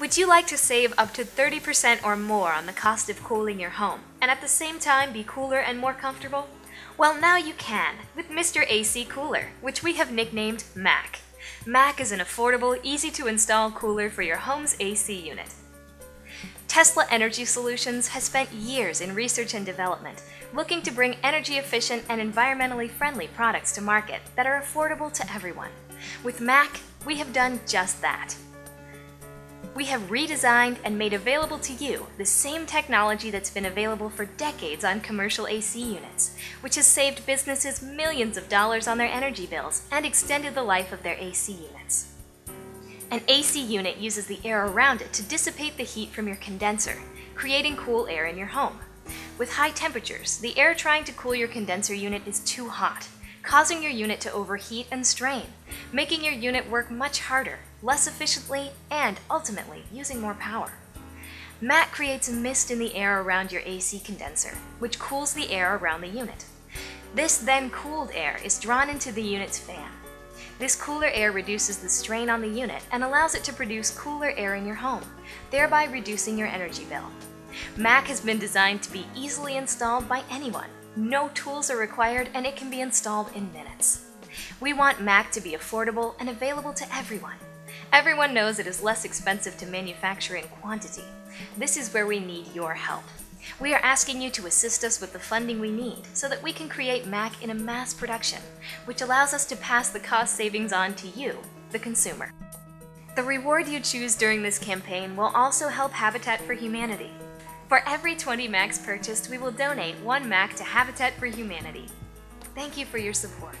Would you like to save up to 30% or more on the cost of cooling your home and at the same time be cooler and more comfortable? Well, now you can with Mr. AC Cooler, which we have nicknamed MAC. MAC is an affordable, easy to install cooler for your home's AC unit. Tesla Energy Solutions has spent years in research and development, looking to bring energy efficient and environmentally friendly products to market that are affordable to everyone. With MAC, we have done just that. We have redesigned and made available to you the same technology that's been available for decades on commercial AC units, which has saved businesses millions of dollars on their energy bills and extended the life of their AC units. An AC unit uses the air around it to dissipate the heat from your condenser, creating cool air in your home. With high temperatures, the air trying to cool your condenser unit is too hot, causing your unit to overheat and strain, making your unit work much harder, less efficiently, and ultimately using more power. MAC creates a mist in the air around your AC condenser, which cools the air around the unit. This then cooled air is drawn into the unit's fan. This cooler air reduces the strain on the unit and allows it to produce cooler air in your home, thereby reducing your energy bill. MAC has been designed to be easily installed by anyone. No tools are required and it can be installed in minutes. We want MAC to be affordable and available to everyone. Everyone knows it is less expensive to manufacture in quantity. This is where we need your help. We are asking you to assist us with the funding we need so that we can create MAC in a mass production, which allows us to pass the cost savings on to you, the consumer. The reward you choose during this campaign will also help Habitat for Humanity. For every 20 Macs purchased, we will donate one Mac to Habitat for Humanity. Thank you for your support.